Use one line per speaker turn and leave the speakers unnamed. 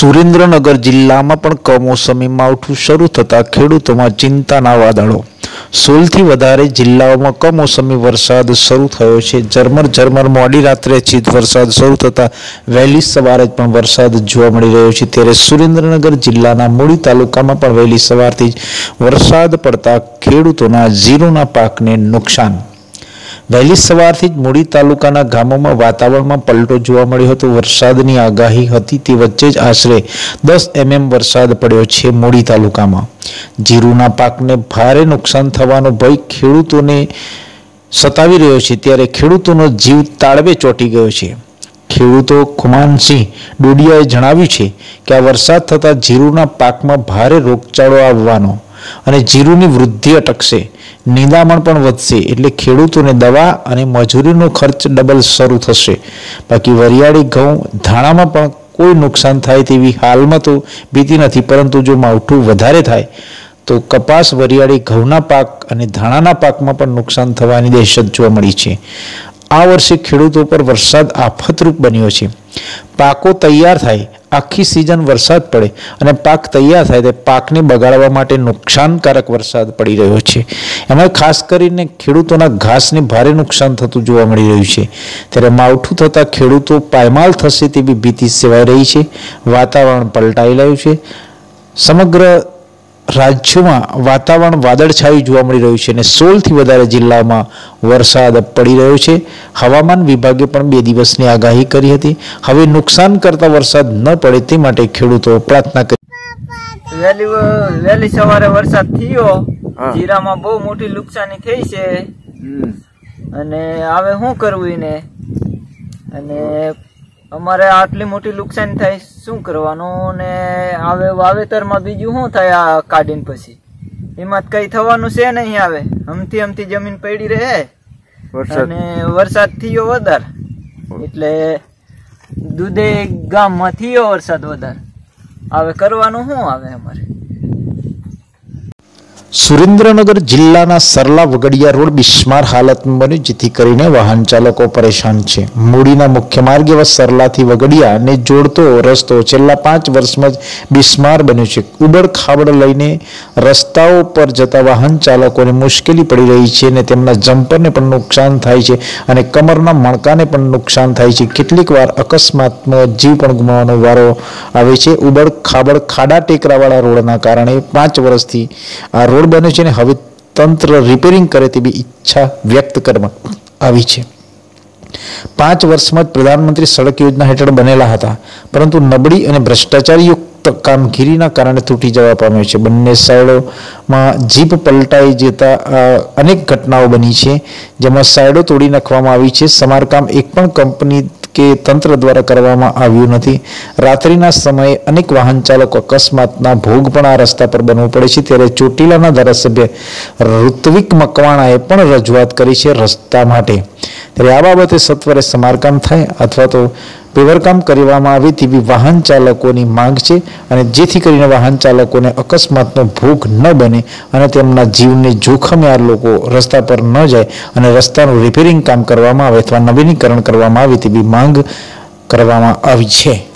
સુરેન્દ્રનગર જિલ્લામાં પણ કમોસમી માવઠું શરૂ થતાં ખેડૂતોમાં ચિંતાના વાદળો. સોળથી વધારે જિલ્લાઓમાં કમોસમી વરસાદ શરૂ થયો છે. ઝરમર ઝરમર મોડી રાત્રે છીત વરસાદ શરૂ થતાં વહેલી સવારે જ પણ વરસાદ જોવા મળી રહ્યો છે. ત્યારે સુરેન્દ્રનગર જિલ્લાના મૂળી તાલુકામાં પણ વહેલી સવારથી જ વરસાદ પડતા ખેડૂતોના જીરુના પાકને નુકસાન વહેલી સવારથી જ મૂડી તાલુકાના ગામોમાં વાતાવરણમાં પલટો જોવા મળ્યો હતો. વરસાદની આગાહી હતી તે વચ્ચે જ આશરે દસ એમએમ વરસાદ પડ્યો છે મૂડી તાલુકામાં. જીરુના પાકને ભારે નુકસાન થવાનો ભય ખેડૂતોને સતાવી રહ્યો છે. ત્યારે ખેડૂતોનો જીવ તાળવે ચોંટી ગયો છે. ખેડૂતો ખુમાનસિંહ ડોડિયાએ જણાવ્યું છે કે આ વરસાદ થતાં જીરુના પાકમાં ભારે રોગચાળો આવવાનો અને જીરુની વૃદ્ધિ અટકશે. નિંદામણ પણ વધશે એટલે ખેડૂતોને દવા અને મજૂરીનો ખર્ચ ડબલ શરૂ થશે. બાકી વરિયાળી ઘઉં ધાણામાં પણ કોઈ નુકસાન થાય તેવી હાલમાં તો ભીતિ નથી, પરંતુ જો માવઠું વધારે થાય, તો કપાસ, વરિયાળી ઘઉંના પાક અને ધાણાના પાકમાં પણ નુકસાન થવાની દહેશત જોવા મળી છે. આ વર્ષે ખેડૂતો પર વરસાદ આફતરૂપ બન્યો છે. પાકો તૈયાર થાય આખી સિઝન વરસાદ પડે અને પાક તૈયાર થાય તે પાકને બગાડવા માટે નુકસાનકારક વરસાદ પડી રહ્યો છે. એમાં ખાસ કરીને ખેડૂતોના ઘાસને ભારે નુકસાન થતું જોવા મળી રહ્યું છે. ત્યારે માવઠું થતાં ખેડૂતો પાયમાલ થશે તેવી ભીતિ સેવાઈ રહી છે. વાતાવરણ પલટાઈ રહ્યું છે. સમગ્ર રાજ્યોમાં વાતાવરણ વાદળછાયું જોવા મળી રહ્યું છે અને સોળથી વધારે જિલ્લામાં વરસાદ પડી રહ્યો છે. હવામાન વિભાગે પણ બે દિવસની આગાહી કરી હતી. હવે નુકસાન કરતા વરસાદ ન પડે તે માટે ખેડૂતો પ્રાર્થના કરી
વહેલી વહેલી સવારે વરસાદ થયો. જીરામાં બહુ મોટી નુકસાની થઈ છે. અને હવે શું કરવું એને? અને અમારે આટલી મોટી નુકસાન થાય શું કરવાનું? ને આવે વાવેતરમાં બીજું શું થાય આ કાઢીને પછી? એમાં કઈ થવાનું છે નહીં આવે. હમથી હમથી જમીન પડી રહે. અને વરસાદ થયો વધારે. એટલે દૂધે ગામમાં થયો વરસાદ વધારે. હવે કરવાનું શું આવે અમારે?
સુરેન્દ્રનગર જિલ્લાના સરલા વગડિયા રોડ બિસ્માર હાલતમાં બન્યું, જેથી કરીને વાહન ચાલકો પરેશાન છે. મૂડીના મુખ્ય માર્ગ એવા સરલાથી વગડિયાને જોડતો રસ્તો છેલ્લા પાંચ વર્ષમાં જ બિસ્માર બન્યો છે. ઉબડ ખાબડ લઈને રસ્તાઓ પર જતા વાહન ચાલકોને મુશ્કેલી પડી રહી છે અને તેમના જમ્પરને પણ નુકસાન થાય છે અને કમરના મણકાને પણ નુકસાન થાય છે. કેટલીક વાર અકસ્માતમાં જીવ પણ ગુમાવવાનો વારો આવે છે. ઉબડ ખાબડ ખાડા ટેકરાવાળા રોડના કારણે પાંચ વર્ષથી આ રોડ બન્યો છે અને હવે તંત્ર રિપેરિંગ કરે તેવી ઈચ્છા વ્યક્ત કરવામાં આવી છે. પાંચ વર્ષમાં જ પ્રધાનમંત્રી સડક યોજના હેઠળ બનેલા હતા, પરંતુ નબળી અને ભ્રષ્ટાચારયુક્ત કામગીરીના કારણે તૂટી જવા પામ્યો છે. બંને સાઈડોમાં જીપ પલટાઈ જતા અનેક ઘટનાઓ બની છે, જેમાં સાઈડો તોડી નાખવામાં આવી છે. સમારકામ એક પણ કંપની કે તંત્ર દ્વારા કરવામાં આવ્યું નથી. રાત્રિના સમયે અનેક વાહન ચાલકો અકસ્માતના ભોગ પણ આ રસ્તા પર બનવું પડે છે. ત્યારે ચોટીલાના ધારાસભ્ય ઋત્વિક મકવાણાએ પણ રજૂઆત કરી છે રસ્તા માટે. ત્યારે આ બાબતે સત્વરે સમારકામ થાય અથવા તો પેવરકામ કરવામાં આવે તેવી વાહન ચાલકોની માંગ છે અને જેથી કરીને વાહન ચાલકોને અકસ્માતનો ભોગ ન બને અને તેમના જીવને જોખમે આ લોકો રસ્તા પર ન જાય અને રસ્તાનું રિપેરિંગ કામ કરવામાં આવે અથવા નવીનીકરણ કરવામાં આવે તેવી માંગ કરવામાં આવી છે.